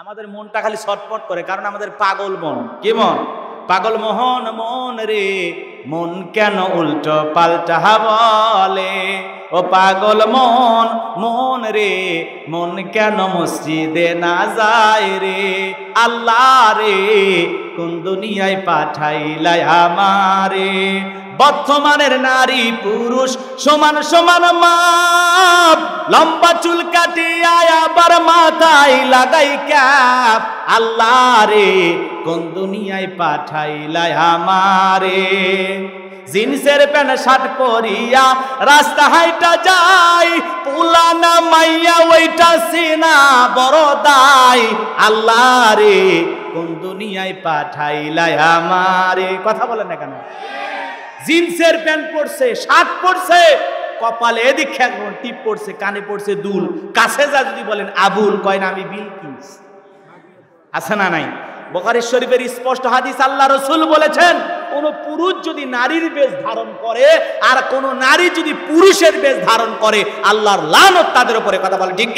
আমাদের মনটা খালি ছটপট করে, কারণ আমাদের পাগল মন। কি মন? পাগল মোহন মন রে, মন কেন উল্টো পাল্টা বলে? ও পাগল মন মন রে, মন কেন মসজিদে না যায় রে? আল্লাহ রে, কোন দুনিয়ায় পাঠাইলাই আমারে? বর্তমানের নারী পুরুষ, সমান সমান মাপ। লম্বা চুল কাটিয়া আবার মাথায় লাগাই ক্যাপ। আল্লাহ রে, কোন দুনিয়ায় পাঠাইলাই আমারে? জিন্সের প্যান্ট, শার্ট পরিয়া রাস্তা হাইটা যাই। পুলানা মাইয়া ওইটা সিনা বড় দাই। আল্লাহ রে, কোন দুনিয়ায় পাঠাইলাই আমারে? কথা বলেন না কেন? জিন্সের প্যান্ট পরছে, শার্ট পরছে, কপালে এদিক খেয়াল টিপ পড়ছে কানে পড়ছে দুল। কাছে যা যদি বলেন, আবুল, কয় না, আমি বিলকিস। আছে না নাই? বখারি শরীফের স্পষ্ট হাদিস আল্লাহ রসুল বলেছেন, কোন পুরুষ যদি নারীর বেশ ধারণ করে, আর কোন নারী যদি পুরুষের বেশ ধারণ করে, আল্লাহর লানত তাদের উপরে কথা বলে, ঠিক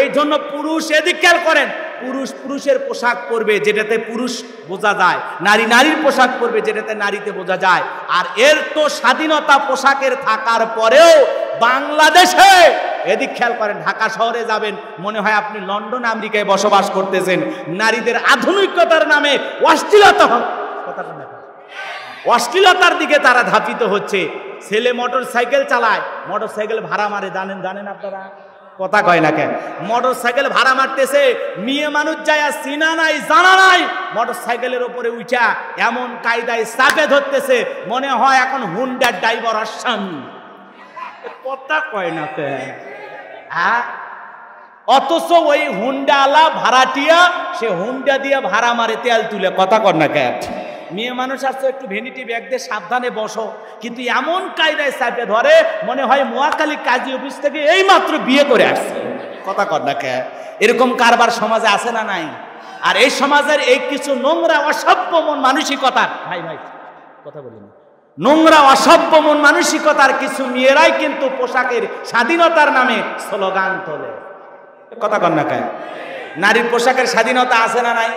এই জন্য পুরুষ এদিক করেন পুরুষ পুরুষের পোশাক পরবে যেটাতে পুরুষ বোঝা যায়, নারী নারীর পোশাক পরবে যেটাতে নারীতে বোঝা যায়। আর এর তো স্বাধীনতা পোশাকের থাকার পরেও বাংলাদেশে, এদিক খেয়াল করেন, ঢাকা শহরে যাবেন, মনে হয় আপনি লন্ডন, আমেরিকায় বসবাস করতেছেন। নারীদের আধুনিকতার নামে অশ্লীলতা অশ্লীলতার দিকে তারা ধাপিত হচ্ছে। ছেলে মোটর সাইকেল চালায় মোটর সাইকেল ভাড়া মারে, জানেন জানেন আপনারা? কথা কয় না কেন মোটর সাইকেল ভাড়া মারতেছে, মেয়ে মানুষ যায় চিনা নাই, জানা নাই। মোটর সাইকেলের ওপরে উঠা এমন কায়দায় চাপে ধরতেছে, মনে হয় এখন হুন্ডার ড্রাইভার আসামি। কথা কয় না কে? হ্যাঁ অথচ ওই হুন্ডালা ভাড়াটিয়া, সে হুন্ডা দিয়ে ভাড়া মারে তেল তুলে, কথা কর না কে? মেয়ে মানুষ আসছে একটু ভেনিটি ব্যাগ দিয়ে সাবধানে বসো। কিন্তু এমন কায়দায় চাপে ধরে, মনে হয় মোয়াকালী কাজী অফিস থেকে এই মাত্র বিয়ে করে আসছে। কথা কর না কে? এরকম কারবার সমাজে আছে না নাই? আর এই সমাজের এই কিছু নোংরা, অসভ্য মন মানসিকতার, ভাই ভাই, কথা বলিনি। নোংরা, অসভ্য মন মানসিকতার কিছু মেয়েরাই কিন্তু পোশাকের স্বাধীনতার নামে স্লোগান তোলে। কথা না কে? নারীর পোশাকের স্বাধীনতা আছে না নাই?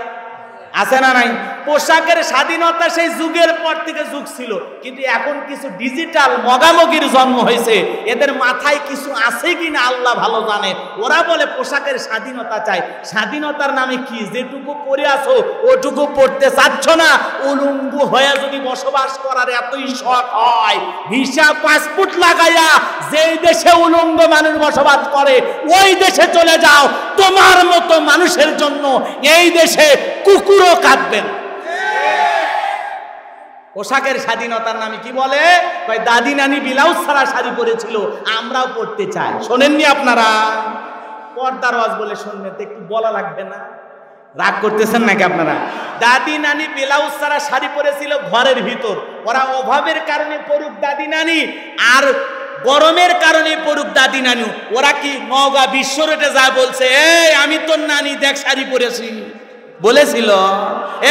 আছে না নাই? পোশাকের স্বাধীনতা সেই যুগের পর থেকে যুগ ছিল। কিন্তু এখন কিছু ডিজিটাল মগামগির জন্ম হয়েছে। এদের মাথায় কিছু আছে কি না আল্লাহ ভালো জানে। ওরা বলে পোশাকের স্বাধীনতা চাই। স্বাধীনতার নামে কি? যেটুকু পরে আসো ওটুকু পড়তে চাচ্ছ না। উলুঙ্গু হয়ে যদি বসবাস করার এতই শখ হয়, ভিসা, পাসপোর্ট লাগাইয়া যেই দেশে উলঙ্গ মানুষ বসবাস করে, ওই দেশে চলে যাও। তোমার মতো মানুষের জন্য এই দেশে কুকুরও কাঁদবেন পোশাকের স্বাধীনতার নামে কি বলে? দাদি নানি ব্লাউজ ছাড়া শাড়ি পরেছিল, আমরাও পড়তে চাই। শোনেননি আপনারা? পর্দার ওয়াজ বলে শুনবেন একটু বলা লাগবে না? রাগ করতেছেন নাকি আপনারা? দাদি নানি ব্লাউজ ছাড়া শাড়ি পরেছিল ঘরের ভিতর। ওরা অভাবের কারণে পড়ুক দাদি নানি, আর গরমের কারণে পড়ুক দাদি নানু। ওরা কি নওগা বিশ্ব রোডে যা বলছে, এই, আমি তোর নানি, দেখ শাড়ি পরেছি। বলেছিল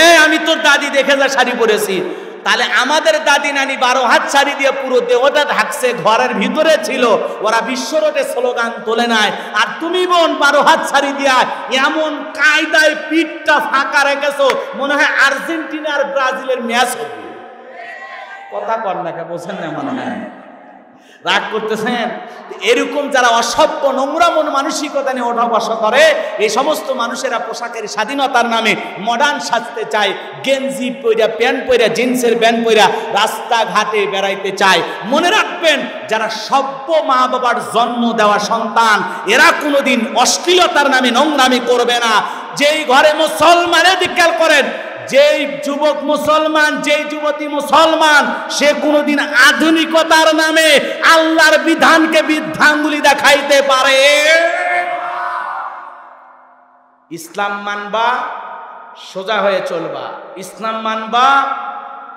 এ আমি তোর দাদি, দেখে যা শাড়ি পরেছি। তাহলে আমাদের দাদি নানি বারো হাত শাড়ি দিয়ে পুরো দেহটা ঢাকছে, ঘরের ভিতরে ছিল। ওরা বিশ্ব রোডে স্লোগান তোলে নাই। আর তুমি বোন, বারো হাত শাড়ি দিয়া এমন কায়দায় পিঠটা ফাঁকা রেখেছো, মনে হয় আর্জেন্টিনা আর ব্রাজিলের ম্যাচ হবে। কথা কর না বোঝেন না মনে হয়। রাগ করতেছেন? এরকম যারা অসভ্য, নোংরা মন মানসিকতা নিয়ে ওঠা বসা করে, এই সমস্ত মানুষেরা পোশাকের স্বাধীনতার নামে মডার্ন সাজতে চায়, গেঞ্জি পইরা, প্যান্ট পইরা, জিন্সের প্যান্ট পইরা রাস্তাঘাটে বেড়াইতে চায়। মনে রাখবেন, যারা সভ্য মা বাবার জন্ম দেওয়া সন্তান, এরা কোনোদিন অশ্লীলতার নামে নোংরামি করবে না। যেই ঘরে মুসলমানের দিকাল করেন যেই যুবক মুসলমান, যেই যুবতী মুসলমান, সে কোনোদিন আধুনিকতার নামে আল্লাহর বিধানকে বিধানগুলি দেখাইতে পারে। ইসলাম মানবা, সোজা হয়ে চলবা। ইসলাম মানবা,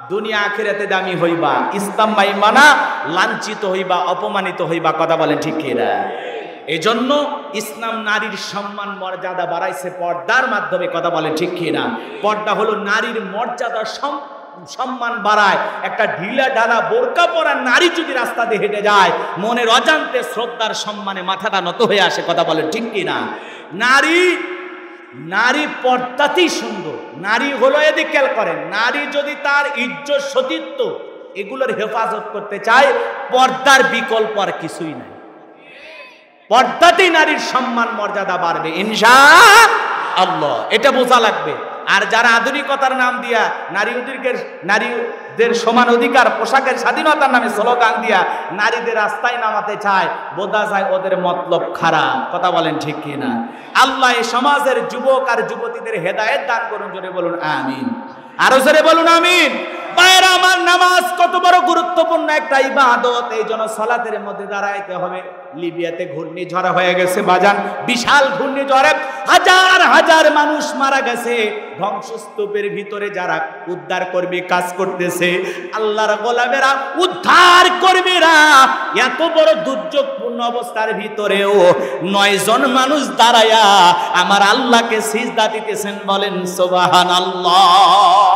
দুনিয়া আখেরাতে দামি হইবা। ইসলাম মাই মানা লাঞ্ছিত হইবা, অপমানিত হইবা, কথা বলেন ঠিক কিনা? এই জন্য ইসলাম নারীর সম্মান, মর্যাদা বাড়াইছে পর্দার মাধ্যমে, কথা বলে ঠিক কিনা? পর্দা হলো নারীর মর্যাদা সম্মান বাড়ায়। একটা ঢিলা ঢালা বোরকা পরা নারী যদি রাস্তা দিয়ে হেঁটে যায়, মনের অজান্তে শ্রদ্ধার সম্মানে মাথাটা নত হয়ে আসে, কথা বলে ঠিক কিনা? নারী নারী পর্দাতেই সুন্দর। নারী হলো এদিক খেয়াল করেন, নারী যদি তার ইজ্জত সতীত্ব, এগুলোর হেফাজত করতে চায়, পর্দার বিকল্প আর কিছুই নাই। পর্দাতেই নারীর সম্মান, মর্যাদা বাড়বে, ইনশা আল্লাহ। এটা বোঝা লাগবে। আর যারা আধুনিকতার নাম দিয়া নারী অধিকার নারীদের সমান অধিকার, পোশাকের স্বাধীনতার নামে স্লোগান দিয়া নারীদের রাস্তায় নামাতে চায়, বোঝা যায় ওদের মতলব খারাপ। কথা বলেন ঠিক কিনা? আল্লাহ সমাজের যুবক আর যুবতীদের হেদায়েত দান করুন, জোরে বলুন, আমিন। আরও জোরে বলুন, আমিন। পায়ের আমার নামাজ কত বড় গুরুত্বপূর্ণ একটা ইবাদত। এই জন্য সালাতের মধ্যে দাঁড়াইতে হবে। লিবিয়াতে ঘূর্ণিঝড় হয়ে গেছে বাজান। বিশাল ঘূর্ণিঝড়ে হাজার হাজার মানুষ মারা গেছে। ধ্বংসস্তূপের ভিতরে যারা উদ্ধার কর্মী কাজ করতেছে, আল্লাহর গোলামেরা উদ্ধার কর্মীরা এত বড় দুর্যোগপূর্ণ অবস্থার ভিতরেও নয় জন মানুষ দাঁড়ায়া আমার আল্লাহকে সিজদা দিতেছেন বলেন সোবাহান আল্লাহ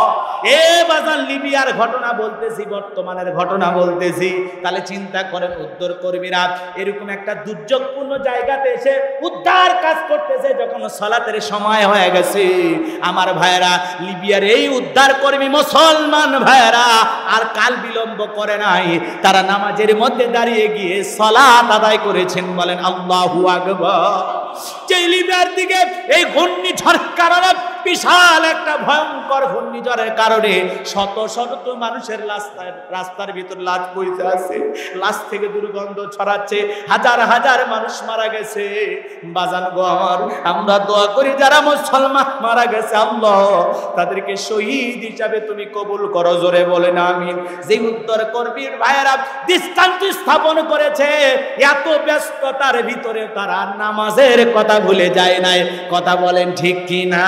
এ বাজার লিবিয়ার ঘটনা বলতেছি, বর্তমানের ঘটনা বলতেছি। তাহলে চিন্তা করেন উদ্ধার কর্মীরা, এরকম একটা দুর্যোগপূর্ণ জায়গাতে এসে উদ্ধার কাজ করতেছে, যখন সলাতের সময় হয়ে গেছে। আমার ভাইরা লিবিয়ার এই উদ্ধার কর্মী মুসলমান ভাইরা আর কাল বিলম্ব করে নাই। তারা নামাজের মধ্যে দাঁড়িয়ে গিয়ে সলাত আদায় করেছেন, বলেন আল্লাহু আকবার। যে লিবিয়ার দিকে এই ঘূর্ণিঝড় কারণে বিশাল একটা ভয়ঙ্কর ঘূর্ণিঝড়ের কারণে শত শত মানুষের রাস্তার রাস্তার ভিতর লাশ বইতে আছে। লাশ থেকে দুর্গন্ধ ছড়াচ্ছে। হাজার হাজার মানুষ মারা গেছে। বাজান গো আমার দোয়া করি যারা মুসলমান মারা গেছে, আল্লাহ তাদেরকে শহীদ হিসাবে তুমি কবুল করো, জোরে বলে না আমি যে উত্তর কর্মীর ভাইয়েরা দৃষ্টান্ত স্থাপন করেছে, এত ব্যস্ততার ভিতরে তারা নামাজের কথা ভুলে যায় নাই। কথা বলেন ঠিক কি না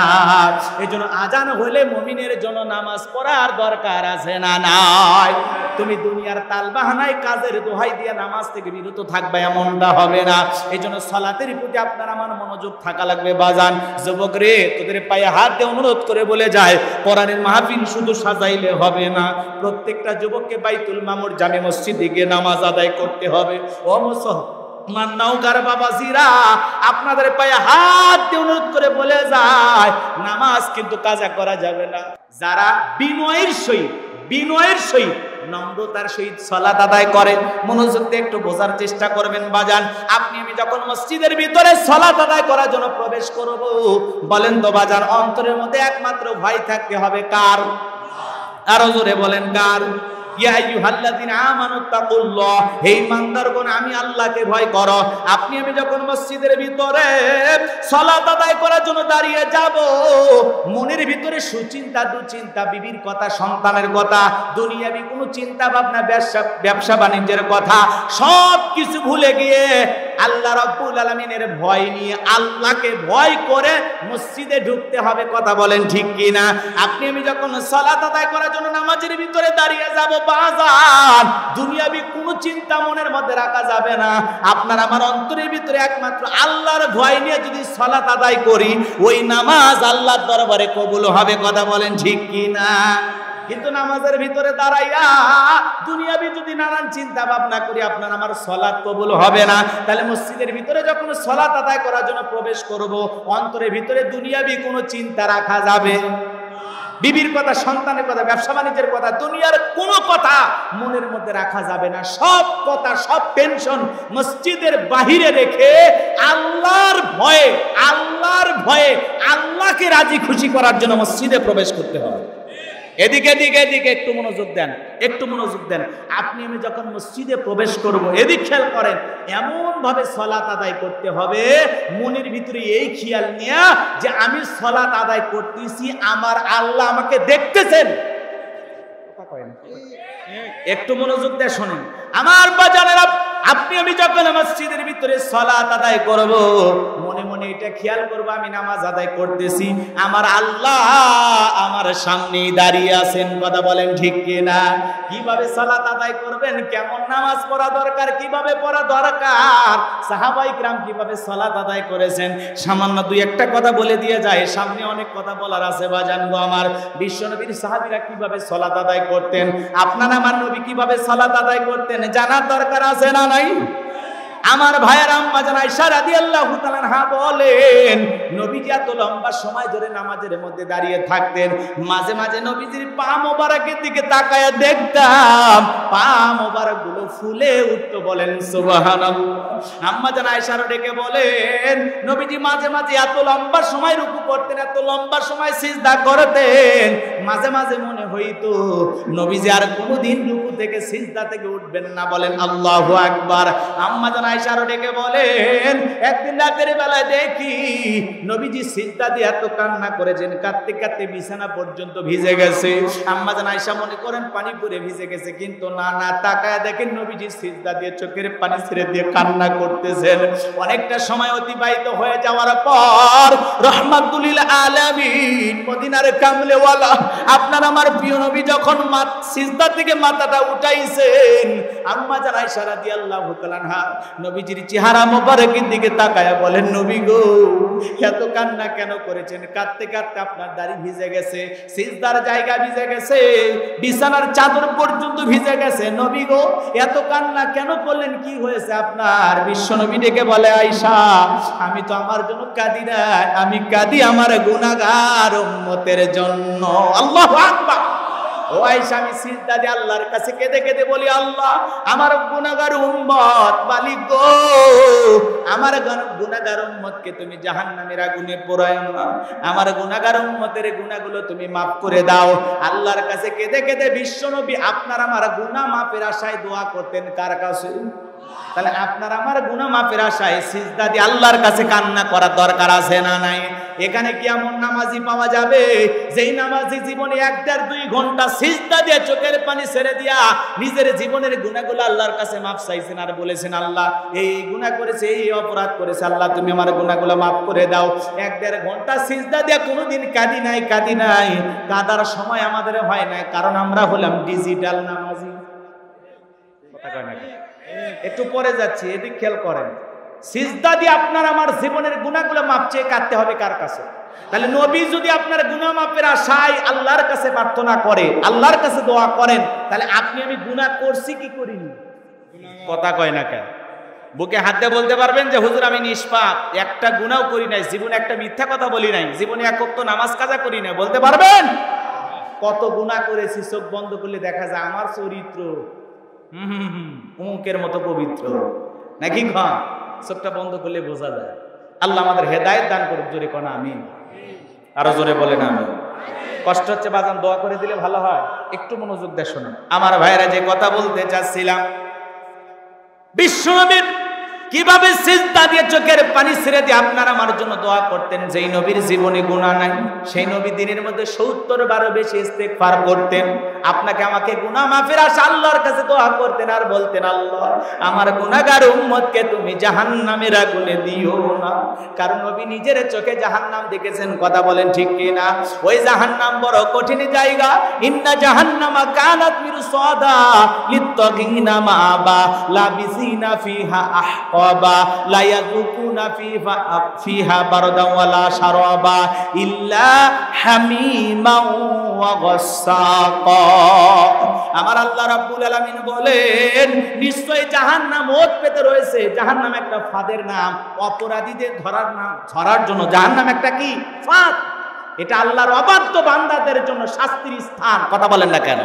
এই জন্য আজান হলে মমিনের জন্য নামাজ পড়ার দরকার আছে না নাই? তুমি দুনিয়ার তালবাহানায় কাজের দোহাই দিয়ে নামাজ থেকে বিরত থাকবে এমনটা হবে না। এই জন্য সলাতের প্রতি আপনার আমার মনোযোগ থাকা লাগবে, বাজান। যুবক রে, তোদের পায়ে হাত দিয়ে অনুরোধ করে বলে যায়, কোরআনের মাহফিল শুধু সাজাইলে হবে না। প্রত্যেকটা যুবককে বাইতুল মামুর জামে মসজিদে গিয়ে নামাজ আদায় করতে হবে। ও আপনাদের পায়ে হাত দিয়ে অনুরোধ করে বলে যায়, নামাজ কিন্তু কাজা করা যাবে না। যারা বিনয়ের সহিত বিনয়ের সহিত নম্রতার সহিত সলাত আদায় করে, মনোযোগ দিয়ে একটু বোঝার চেষ্টা করবেন, বাজান, আপনি আমি যখন মসজিদের ভিতরে সলাত আদায় করার জন্য প্রবেশ করব, বলেন তো বাজান, অন্তরের মধ্যে একমাত্র ভয় থাকতে হবে কার? আরও জোরে বলেন, কার? আমি আল্লাহকে ভয় করো। আপনি, আমি যখন মসজিদের ভিতরে সলাত আদায় করার জন্য দাঁড়িয়ে যাব, মনের ভিতরে সুচিন্তা, দুচিন্তা, বিবির কথা, সন্তানের কথা, দুনিয়াবি কোনো চিন্তা ভাবনা ব্যবসা ব্যবসা বাণিজ্যের কথা সব কিছু ভুলে গিয়ে আল্লাহ রব্বুল আলমিনের ভয় নিয়ে আল্লাহকে ভয় করে মসজিদে ঢুকতে হবে, কথা বলেন ঠিক কি না আপনি, আমি যখন সলাত আদায় করার জন্য নামাজের ভিতরে দাঁড়িয়ে যাব বাজার দুনিয়াবি কোনো চিন্তা মনের মধ্যে রাখা যাবে না। আপনার আমার অন্তরের ভিতরে একমাত্র আল্লাহর ভয় নিয়ে যদি সলাত আদায় করি, ওই নামাজ আল্লাহর দরবারে কবুল হবে, কথা বলেন ঠিক কি না কিন্তু নামাজের ভিতরে দাঁড়াইয়া দুনিয়াবি যদি নানান চিন্তা ভাবনা করি, আপনার আমার সলাদ কবুল হবে না। তাহলে মসজিদের ভিতরে যখন সলাৎ আদায় করার জন্য প্রবেশ করব, অন্তরের ভিতরে দুনিয়াবি কোনো চিন্তা রাখা যাবে বিবির কথা, সন্তানের কথা, ব্যবসা বাণিজ্যের কথা, দুনিয়ার কোনো কথা মনের মধ্যে রাখা যাবে না। সব কথা, সব টেনশন মসজিদের বাহিরে রেখে আল্লাহর ভয়ে আল্লাহর ভয়ে আল্লাহকে রাজি খুশি করার জন্য মসজিদে প্রবেশ করতে হবে। এদিকে এদিকে এদিকে, একটু মনোযোগ দেন, একটু মনোযোগ দেন। আপনি আমি যখন মসজিদে প্রবেশ করব, এদিক খেয়াল করেন এমন ভাবে সলাত আদায় করতে হবে, মনের ভিতরে এই খেয়াল নেয়া যে আমি সলাত আদায় করতেছি, আমার আল্লাহ আমাকে দেখতেছেন। একটু মনোযোগ দিয়ে শোনেন। আমার বাজারেরা আপনি, আমি যখন মসজিদের ভিতরে সলাত আদায় করব, মনে মনে এটা খেয়াল করব, আমি নামাজ আদায় করতেছি। আমার আল্লাহ আমার সামনে দাঁড়িয়ে আছেন, কথা বলেন ঠিক কিনা? কীভাবে সলাত আদায় করবেন? কেমন নামাজ পড়া দরকার? কীভাবে পড়া দরকার? সাহাবাই গ্রাম কীভাবে সলাত আদায় করেছেন? সামান্য দুই একটা কথা বলে দিয়ে যায়। সামনে অনেক কথা বলার আছে বা জানব আমার। বিশ্বনবীর সাহাবিরা কীভাবে সলাত আদায় করতেন? আপনার আমার নবী কীভাবে সলাত আদায় করতেন? জানার দরকার আছে না নাই? আমার ভাইয়ের আম্মা জান আয়েশা রাদিয়াল্লাহু হা বলেন, নবীজি এত লম্বা সময় ধরে নামাজের মধ্যে দাঁড়িয়ে থাকতেন, মাঝে মাঝে নবীজির পা মোবারকের দিকে তাকায় দেখতাম, পা মোবারকগুলো ফুলে উঠতো বলেন, সুবহানাল্লাহ। আম্মা জান আয়েশা ডেকে বলেন, নবীজি মাঝে মাঝে এত লম্বা সময় রুকু করতেন, এত লম্বা সময় সিজদা করতেন মাঝে মাঝে মনে হইতো, নবীজি আর কোনোদিন রুকু থেকে সিজদা থেকে উঠবেন না। বলেন, আল্লাহু আকবার। আম্মা জান আয়েশা ডেকে বলেন, একদিন রাতের বেলায় দেখি নবীজি সিজদা দিয়ে এত কান্না করেছেন, কাঁদতে কাঁদতে বিছানা পর্যন্ত ভিজে গেছে। আম্মা জান আয়েশা মনে করেন, পানি পরে ভিজে গেছে। কিন্তু না না, তাকায় দেখেন নবীজি সিজদা দিয়ে চোখের পানি ছেড়ে দিয়ে কান্না করতেছেন। অনেকটা সময় অতিবাহিত হয়ে যাওয়ার পর রহমাতুলিল আলামিন মদিনার কামলেওয়ালা আপনার আমার প্রিয় নবী যখন সিজদা থেকে মাথাটা উঠাইছেন, আম্মা জান আয়েশা রাদিয়াল্লাহু তাআলা নবীজির চেহারা মোবারকের দিকে তাকায়া বলেন, নবী গো, এত কান্না কেন করেছেন? কাঁদতে কাঁদতে আপনার দাড়ি ভিজে গেছে, সিজদার জায়গা ভিজে গেছে, বিছানার চাদর পর্যন্ত ভিজে গেছে। নবী গো, এত কান্না কেন করলেন? কি হয়েছে আপনার? বিশ্ব নবী ডেকে বলে আয়সা আমি তো আমার জন্য কাঁদি না আমি কাঁদি আমার গুনাহগার উম্মতের জন্য। আল্লাহু আকবার। ও আয়েশা, আমি সিজদা দিয়ে আল্লাহর কাছে কেঁদে কেঁদে বলি, আল্লাহ, আমার গুনাহগার উম্মত, মালিক গো। আমার গুনাহগার উম্মতকে তুমি জাহান্নামের আগুনে পোড়ায় না। আমার গুনাহগার উম্মতের গুনাহগুলো তুমি মাফ করে দাও। আল্লাহর কাছে কেঁদে কেঁদে বিশ্বনবী, আপনার আমার গুনাহ মাফের আশায় দোয়া করতেন কার কাছে? তাহলে আপনার আমার গুনাহ মাফের আশায় সিজদা দিয়ে আল্লাহর কাছে কান্না করার দরকার আছে না নাই? এখানে কি এমন নামাজি পাওয়া যাবে। যেই নামাজি জীবনে এক দেড় দুই ঘণ্টা সিজদা দিয়ে চোখের পানি ছেড়ে দিয়া নিজের জীবনের গুণাগুলো আল্লাহর কাছে মাফ চাইছেন আর বলেছেন, আল্লাহ, এই গুণা করেছে, এই অপরাধ করেছে, আল্লাহ, তুমি আমার গুণাগুলো মাফ করে দাও। এক দেড় ঘণ্টা সিজদা দিয়া কোনোদিন কাঁদি নাই কাঁদি নাই। কাঁদার সময় আমাদের হয় না কারণ আমরা হলাম ডিজিটাল নামাজি। একটু পরে যাচ্ছি, এদিক খেয়াল করেন। সিজদা দিয়ে আপনার আমার জীবনের গুণাগুলো মাপ চেয়ে কাটতে হবে কার কাছে? তাহলে নবী যদি আপনার গুণা মাপের আশায় আল্লাহর কাছে প্রার্থনা করে, আল্লাহর কাছে দোয়া করেন, তাহলে আপনি আমি গুণা করছি কি করিনি? কথা কয় না কেন? বুকে হাত দিয়ে বলতে পারবেন যে, হুজুর, আমি নিষ্পাপ। একটা গুণাও করি নাই। জীবনে একটা মিথ্যা কথা বলি নাই। জীবনে এক তো নামাজ কাজা করি নাই। বলতে পারবেন? কত গুণা করেছি, চোখ বন্ধ করলে দেখা যায় আমার চরিত্র, হুম হুম হুম মতো পবিত্র। নাকি খা চোখটা বন্ধ করলে বোঝা যায়। আল্লাহ আমাদের হেদায়ত দান করুক, জোরে কোন আমি আরও জোরে বলে না আমি কষ্ট হচ্ছে, বাজান, দোয়া করে দিলে ভালো হয়। একটু মনোযোগ দেয় শোনা আমার ভাইরা যে কথা বলতে চাচ্ছিলাম, বিশ্বনবীর কীভাবে সিজদা দিয়ে চোখের পানি ছেড়ে দিয়ে আপনারা আমার জন্য দোয়া করতেন? যেই নবীর জীবনে গুণা নাই, সেই নবী দিনের মধ্যে সত্তর বারো বেশি ইস্তেকফার করতেন। আপনাকে আমাকে গুনাহ মাফের আশা আল্লাহর কাছে দোয়া করতেন আর বলতেন, আল্লাহ, আমার গুনাহগার উম্মতকে তুমি জাহান্নামের আগুনে দিও না। কারণ নবী নিজের চোখে জাহান্নাম দেখেছেন, কথা বলেন ঠিক কি না ওই জাহান্নাম বড় কঠিন জায়গা। ইন্না জাহান্নামা কানাত মিরু মিরসাদা লিত্তাকিনা মাবা লাবিসিনা ফিহা আহকা। আমার আল্লাহ রাব্বুল আলামিন বলেন নিশ্চয় জাহান্নাম ওত পেতে রয়েছে। জাহান্নাম একটা ফাদের নাম, অপরাধীদের ধরার নাম, ধরার জন্য জাহান্নাম একটা কি? ফাদ। এটা আল্লাহর অবাধ্য বান্দাদের জন্য শাস্তির স্থান। কথা বলেন না কেন?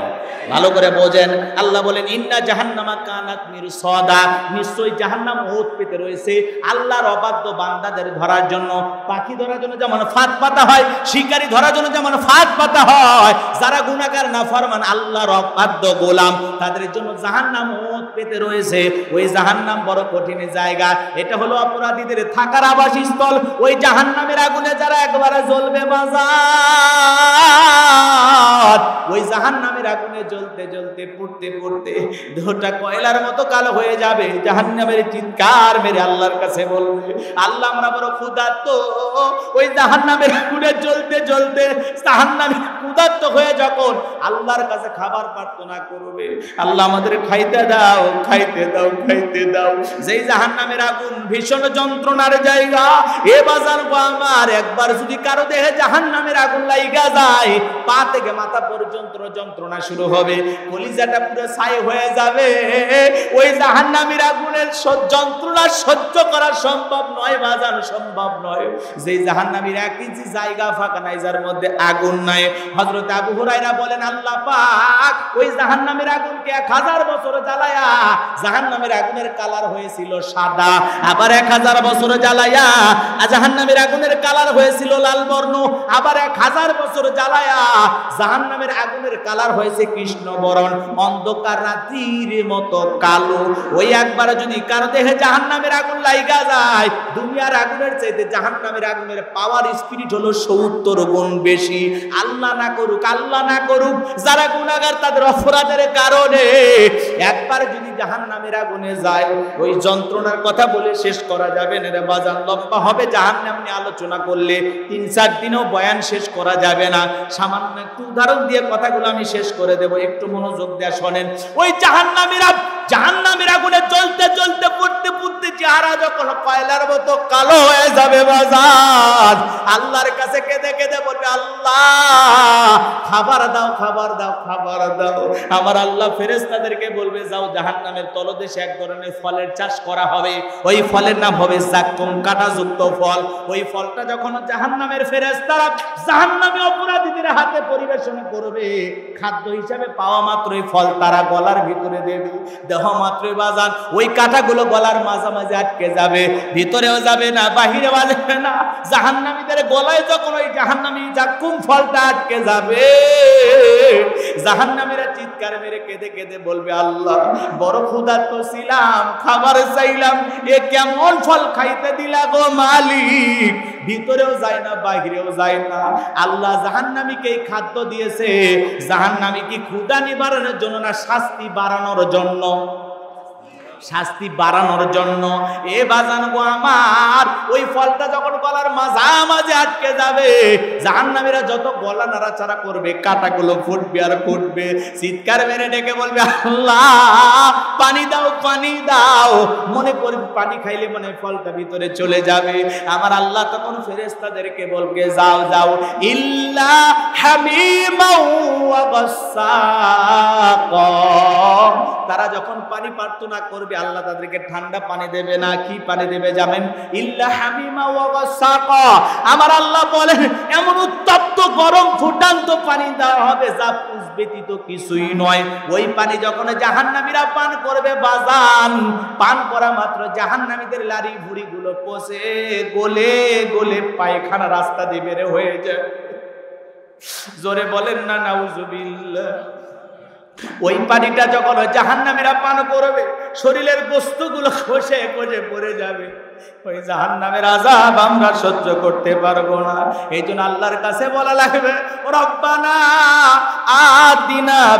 ভালো করে বোঝেন। আল্লাহ বলেন, ইন্না জাহান্নামা কানাত মির সদা নিশ্চয়ই জাহান্নাম ওত পেতে রয়েছে। আল্লাহর অবাধ্য বান্দাদের ধরার জন্য, পাখি ধরার জন্য যেমন ফাঁদ পাতা হয়, শিকারী ধরার জন্য যেমন ফাঁদ পাতা হয়, যারা গুণাকার না ফরমান আল্লাহর অবাধ্য গোলাম, তাদের জন্য জাহান্নাম ওত পেতে রয়েছে। ওই জাহান্নাম বড় কঠিন জায়গা। এটা হলো অপরাধীদের থাকার আবাসস্থল। ওই জাহান্নামের আগুনে যারা একবারে জ্বলবে ওই জাহান নামের আগুনে জ্বলতে জ্বলতে, পড়তে পড়তে দেহটা কয়লার মতো কালো হয়ে যাবে। জাহান নামের চিৎকার মেরে আল্লাহর কাছে বলবে, আল্লাহ আমরা বড় ওই জাহান নামের আগুনে জ্বলতে জ্বলতে জাহান নামের হয়ে যখন আল্লাহর কাছে খাবার প্রার্থনা করবে, আল্লাহ আমাদের খাইতে দাও খাইতে দাও খাইতে দাও। যেই জাহান নামের আগুন ভীষণ যন্ত্রণার জায়গা, এ বাজার আমার। একবার যদি কারও দেহে জাহান নামের আগুন লাইগা যায়। পা থেকে মাথা পর্যন্ত যন্ত্রণা শুরু হবে। কলিজাটা পুরো ছাই হয়ে যাবে। ওই জাহান্নামীর আগুনের যন্ত্রণা সহ্য করা সম্ভব নয়, বাজানো সম্ভব নয়। যে জাহান্নামীর এক ইঞ্চি জায়গা ফাঁকা নাই, যার মধ্যে আগুন নাই। হজরত আবু হুরাইরা বলেন, আল্লাহ পাক, ওই জাহান্নামের আগুনকে এক হাজার বছর জ্বালায়া, জাহান্নামের আগুনের কালার হয়েছিল সাদা। আবার এক হাজার বছর জ্বালায়া, জাহান্নামের আগুনের কালার হয়েছিল লাল বর্ণ। আবার এক হাজার বছর জ্বালায়া জাহান্নামের আগুনের কালার হয়েছে কৃষ্ণ বরণ অন্ধকার রাত্রির মতো কালো। ওই একবার যদি কারও দেহে জাহান্নামের আগুন লাইগা যায়, দুনিয়ার আগুনের চাইতে জাহান্নামের আগুনের পাওয়ার স্পিরিট হলো সত্তর গুণ বেশি। আল্লাহ না করুক, আল্লাহ না করুক, যারা গুণাগার তাদের অপরাধের কারণে। একবার যদি জাহান্নামের আগুনে যায়, ওই যন্ত্রণার কথা বলে শেষ করা যাবে না রে বাজান। লম্বা হবে জাহান্নাম নিয়ে আলোচনা করলে তিন চার দিনও বয়ান শেষ করা যাবে না। সামান্য একটু উদাহরণ দিয়ে কথাগুলো আমি শেষ করে দেব, একটু মনোযোগ দেয়া শোনেন। ওই জাহান্নামীরা জাহান্নামের আগুনে জ্বলতে পড়তে পড়তে চেহারা যখন মতো কালো হয়ে যাবে বাজার, আল্লাহর কাছে কেঁদে কেঁদে বলবে, আল্লাহ, খাবার দাও খাবার দাও খাবার দাও। আমার আল্লাহ ফেরেস্তাদেরকে বলবে, যাও তলদেশে এক ধরনের ফলের চাষ করা হবে। ওই ফলের নাম হবে কাঁটাযুক্ত ফল। ওই ফলটা যখন জাহান্নামের ফেরেস্তারা জাহান্নামী অপরাধীদের হাতে পরিবেশন করবে, খাদ্য হিসাবে পাওয়া মাত্রই ফল তারা গলার ভিতরে দেবে। দেহ মাত্রই বাজান, ওই কাঁটাগুলো গলার মাঝামাঝি আটকে যাবে, ভিতরেও যাবে না বাহিরে বাজবে না। জাহান্নামীদের গলায় যখন ওই জাহান্নামী জাক্কুম ফলটা আটকে যাবে, জাহান্নামীরা চিৎকার মেরে কেঁদে কেঁদে বলবে, আল্লাহ, বড় ক্ষুধার্ত ছিলাম, খাবার চাইলাম, এ কেমন ফল খাইতে দিলা গো মালিক? ভিতরেও যায় না বাহিরেও যায় না। আল্লাহ জাহান্নামীকে এই খাদ্য দিয়েছে। জাহান্নামী কি ক্ষুদা নিবারণের জন্য না শাস্তি বাড়ানোর জন্য? শাস্তি বাড়ানোর জন্য। এ বাজানবো আমার, ওই ফলটা যখন গলার মাঝামাঝি আটকে যাবে, জাহান্নামীরা যত গলা নাড়াচাড়া করবে, কাটাগুলো ফুটবে আর ফুটবে। চিৎকার মেরে ডেকে বলবে, আল্লাহ, পানি দাও পানি দাও। মনে করি পানি খাইলে মনে ফলটা ভিতরে চলে যাবে। আমার আল্লাহ তখন ফেরেস্তাদেরকে বলবে, যাও যাও। ইল্লা তারা যখন পানি প্রার্থনা করবে আল্লাহ তাদেরকে ঠান্ডা পানি দেবে না, কি পানি দেবে জানেন? ইল্লা হামিমা ওয়া আমার আল্লাহ বলেন, এমন উত্তপ্ত, গরম, ফুটান্ত পানি দেওয়া হবে যা পুষ ব্যতীত কিছুই নয়। ওই পানি যখন জাহান্নামীরা পান করবে বাজান, পান করা মাত্র জাহান্নামীদের লারি ভুড়ি গুলো পচে গলে গলে পায়খানা রাস্তা দিয়ে বেড়ে হয়ে যায়। জোরে বলেন না, নাউজুবিল্লাহ। ওই পানিটা যখন জাহান্নামীরা পান করবে, শরীরের বস্তুগুলো খসে খসে পড়ে যাবে। ওই জাহান্নামের আজাব আমরা সহ্য করতে পারব না। এই জন্য আল্লাহর কাছে বলা লাগবে, রব্বানা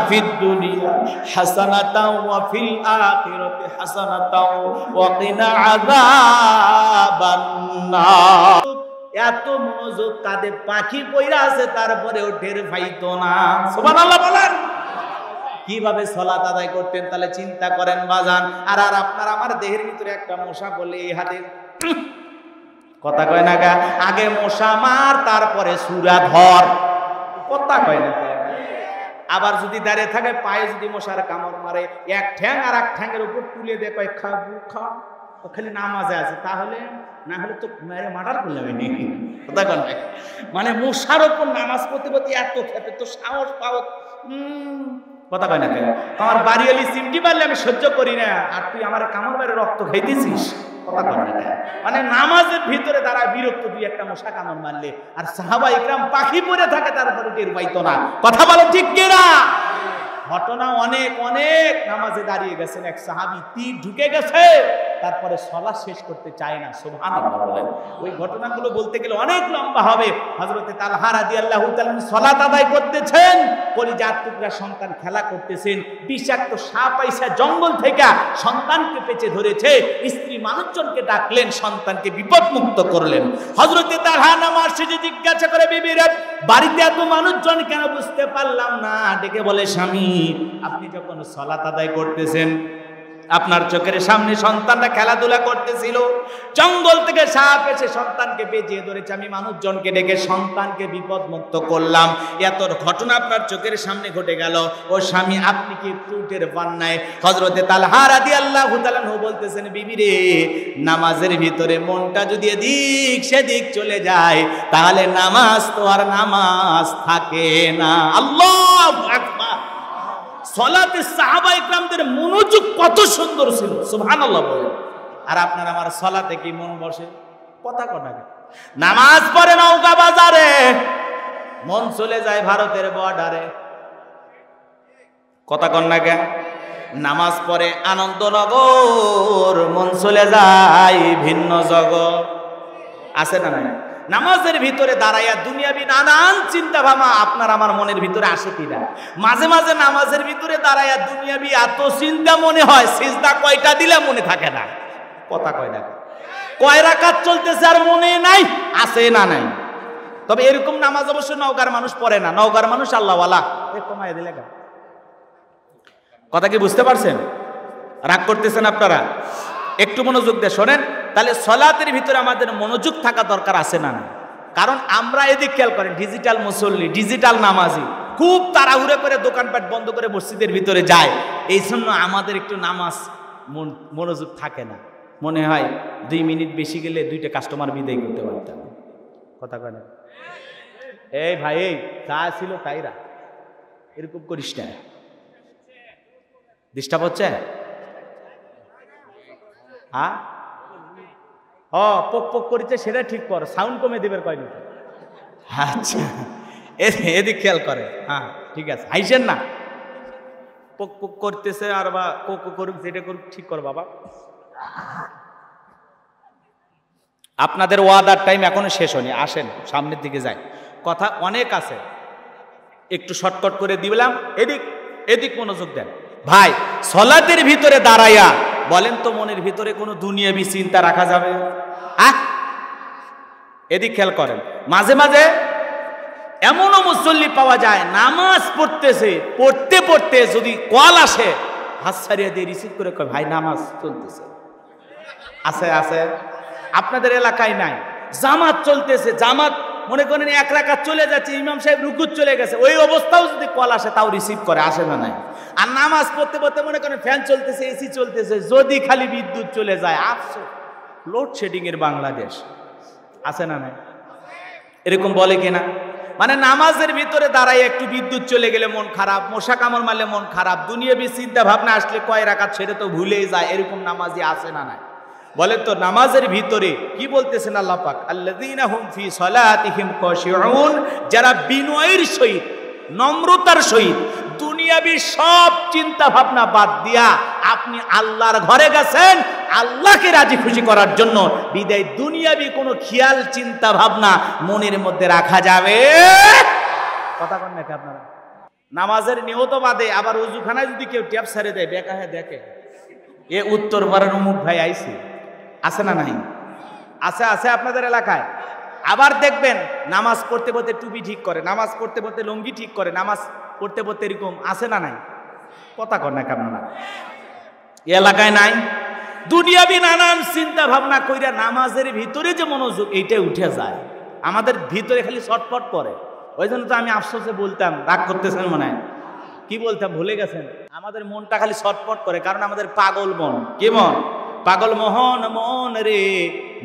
ফিদ দুনিয়া হাসানাতাও ওয়া ফিল আখিরাতি হাসানাতাও ওয়া কিনা আযাবান এত মনোযোগ কাঁধে পাখি পইরা আছে তারপরে ও টের পাইতো না বলেন। কীভাবে সলাত আদায় করতেন তাহলে চিন্তা করেন বাজান। আর আর আপনার আমার দেহের ভিতরে একটা মশা বলে এই হাতে কথা কয় না গা? আগে মশা মার, তারপরে সুরা ধর। কথা কয় না আবার যদি দাঁড়িয়ে থাকে, পায়ে যদি মশার কামড় মারে, এক ঠ্যাং আর এক ঠ্যাংয়ের উপর তুলে দেয়, কয় খাবু খা। ও খালি নামাজে আছে, তাহলে না হলে তো মেরে মার্ডার করলে আমি কথা কন মানে মশার ওপর নামাজ পড়তে এত খেতে তো সাহস পাও কথা কয় না কেন? আমার বাড়ি এলি সিমটি পারলে আমি সহ্য করি না। আর তুই আমার কামড় বাইরে রক্ত খাইতেছিস? কথা কয় না মানে নামাজের ভিতরে তারা বিরক্ত দুই একটা মশা কামড় মারলে। আর সাহাবা ইকরাম পাখি পরে থাকে তারপরে টের পাইতো না। কথা বলে ঠিক কিনা? ঘটনা অনেক অনেক নামাজে দাঁড়িয়ে গেছেন এক সাহাবি। তীর ঢুকে গেছে। তারপরে সলা শেষ করতে চায় না সোভান বলেন। ওই ঘটনাগুলো বলতে গেলে অনেক লম্বা হবে। হজরতে তালহা রাদি আল্লাহ সলাত আদায় করতেছেন টুকরা সন্তান খেলা করতেছেন বিষাক্ত সাপ আইসা জঙ্গল থেকে সন্তানকে পেঁচে ধরেছে স্ত্রী মানুষজনকে ডাকলেন সন্তানকে বিপদ মুক্ত করলেন। হজরতে তালহা নামার শেষে জিজ্ঞাসা করে বিবির বাড়িতে এত মানুষজন কেন বুঝতে পারলাম না? ডেকে বলে স্বামী আপনি যখন সলাত আদায় করতেছেন আপনার চোখের সামনে সন্তানরা খেলাধুলা করতেছিল। জঙ্গল থেকে সাপ এসে সন্তানকে বেঁচিয়ে ধরেছে। আমি মানুষজনকে ডেকে সন্তানকে বিপদ মুক্ত করলাম। এত ঘটনা আপনার চোখের সামনে ঘটে গেল। ও স্বামী, আপনি কি একটু টের পান নাই হজরতে তালহা রাদি আল্লাহ বলতেছেন, বিবি রে, নামাজের ভিতরে মনটা যদি এদিক সেদিক চলে যায়, তাহলে নামাজ তো আর নামাজ থাকে না। আল্লাহ আকবার। সলাতে সাহাবা ইকরামদের মনোযোগ কত সুন্দর ছিল বলেন। আর আপনার আমার সলাতে কি মন বসে? কথা কটাকে নামাজ পড়ে নৌকা বাজারে, মন চলে যায় ভারতের বর্ডারে। কথা কন্যাকে নামাজ পড়ে আনন্দনগর, মন চলে যায় ভিন্ন জগৎ। আছে না নাই? নামাজের ভিতরে দাঁড়াইয়া দুনিয়াবি নানান চিন্তা ভাবনা আপনার আমার মনের ভিতরে আসে কিনা মাঝে মাঝে নামাজের ভিতরে দাঁড়াইয়া দুনিয়াবি এত চিন্তা মনে হয়, সিজদা কয়টা দিলে মনে থাকে না? কথা কয় না কয় রাকাত চলতেছে আর মনে নাই, আছে না নাই? তবে এরকম নামাজ অবশ্য নওগার মানুষ পড়ে না, নওগার মানুষ আল্লাহওয়ালা। কমায় দিলে কথা কি বুঝতে পারছেন? রাগ করতেছেন আপনারা? একটু মনোযোগ দিয়ে শোনেন। তাহলে সলাতের ভিতরে আমাদের মনোযোগ থাকা দরকার আছে না কারণ আমরা এদিক খেয়াল করেন, ডিজিটাল মুসল্লি, ডিজিটাল নামাজি, খুব তাড়াহুড়ে করে দোকানপাট বন্ধ করে মসজিদের ভিতরে যায়। এই জন্য আমাদের একটু নামাজ মনোযোগ থাকে না। মনে হয় দুই মিনিট বেশি গেলে দুইটা কাস্টমার বিদায় করতে পারতাম। কথা কেন এই ভাই, এই যা ছিল তাইরা এরকম করিস না। ডিস্টার্ব হচ্ছে? হ্যাঁ ও পোক পক করেছে সেটা ঠিক কর সাউন্ড কমে দিবের কয় মিনিট। আচ্ছা এদিক খেয়াল করে। হ্যাঁ ঠিক আছে। হাইসেন না। পোক পোক করতেছে আর বা কোকো করুক, যেটা করুক ঠিক কর বাবা। আপনাদের ওয়াদার টাইম এখনও শেষ হয়নি, আসেন, সামনের দিকে যাই। কথা অনেক আছে। একটু শর্টকট করে দিলাম। এদিক এদিক মনোযোগ দেন। ভাই, সলাতের ভিতরে দাঁড়াইয়া, বলেন তো মনের ভিতরে কোনো দুনিয়াবি চিন্তা রাখা যাবে? আহ এদিক খেয়াল করেন। মাঝে মাঝে এমনও মুসল্লি পাওয়া যায়, নামাজ পড়তেছে, পড়তে পড়তে যদি কল আসে, হাত ছাড়িয়ে দিয়ে রিসিভ করে কয়, ভাই, নামাজ চলতেছে। আছে আছে। আপনাদের এলাকায় নাই। জামাত চলতেছে, জামাত মনে করেন এক রাখাত চলে যাচ্ছে, ইমাম সাহেব রুকুত চলে গেছে। ওই অবস্থাও যদি কল আসে, তাও রিসিভ করে, আসে না নাই। আর নামাজ পড়তে পড়তে মনে করেন ফ্যান চলতেছে এসি চলতেছে, যদি খালি বিদ্যুৎ চলে যায়, আফসোস। লোডশেডিং এর বাংলাদেশ। আছে না নাই? এরকম বলে কিনা? মানে নামাজের ভিতরে দাঁড়ায় একটু বিদ্যুৎ চলে গেলে মন খারাপ মশা কামড় মারলে মন খারাপ, দুনিয়াবি চিন্তা ভাবনা আসলে কয় রাখাত ছেড়ে তো ভুলেই যায়, এরকম নামাজি আছে না নাই? বলে তো, নামাজের ভিতরে কি বলতেছেন আল্লাহ হুম ফি যারা বিনয়ের সহিত, নম্রতার সহিত দুনিয়াবি সব চিন্তা ভাবনা বাদ দিয়া আপনি আল্লাহর ঘরে গেছেন, আল্লাহকে রাজি খুশি করার জন্য বিদায় দুনিয়াবি কোনো খেয়াল চিন্তা ভাবনা মনের মধ্যে রাখা যাবে? কথা কন নাকি আপনারা? নামাজের নিহত বাদে আবার উজুখানায় যদি কেউ ট্যাপ সারে দেয়, বেকা হ্যাঁ দেখে। এ উত্তর পাড়ার অমুক ভাই আইসি আছে না নাই? আছে আছে আপনাদের এলাকায়। আবার দেখবেন, নামাজ পড়তে পড়তে টুপি ঠিক করে, নামাজ পড়তে পড়তে লুঙ্গি ঠিক করে, নামাজ পড়তে পড়তে এরকম আছে না নাই? কথা কর না আপনারা এলাকায় নাই? দুনিয়াবি নানান চিন্তা ভাবনা কইরা নামাজের ভিতরে যে মনোযোগ এইটাই উঠে যায়। আমাদের ভিতরে খালি ছটপট করে। ওই জন্য তো আমি আফসোসে বলতাম রাগ করতেছেন মনে হয়। কি বলতাম ভুলে গেছেন? আমাদের মনটা খালি ছটপট করে কারণ আমাদের পাগল মন। কি মন? পাগল মোহন মন রে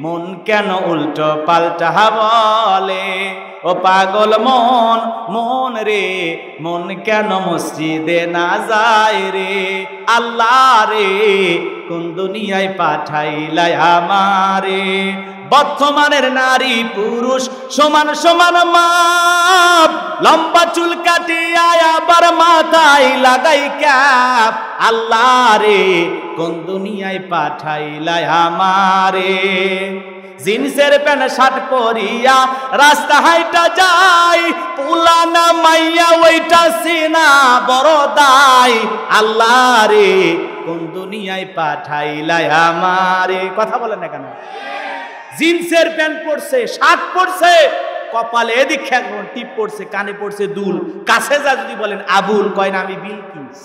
মন কেন উল্টো পাল্টা বলে? ও পাগল মন মন রে, মন কেন মসজিদে না যায় রে? আল্লাহ রে, কোন দুনিয়ায় পাঠাইলাই আমারে? বর্তমানের নারী পুরুষ সমান সমান মাপ, লম্বা চুল কাটিয়া আবার মাথায় লাগাই ক্যাপ। আল্লাহ রে, কোন দুনিয়ায় পাঠাইলাই আমারে? জিন্সের প্যান্ট, শার্ট পরিয়া রাস্তা হাইটা যাই, পুলানা মাইয়া ওইটা সিনা বড় দাই আল্লাহ রে, কোন দুনিয়ায় পাঠাইলাই আমারে। কথা বলেন না কেন? জিন্সের প্যান্ট পরছে, শার্ট পরছে, কপালে এদিক খেয়াল টিপ পড়ছে কানে পড়ছে দুল। কাছে যা যদি বলেন আবুল, কয় না, আমি বিলকিস।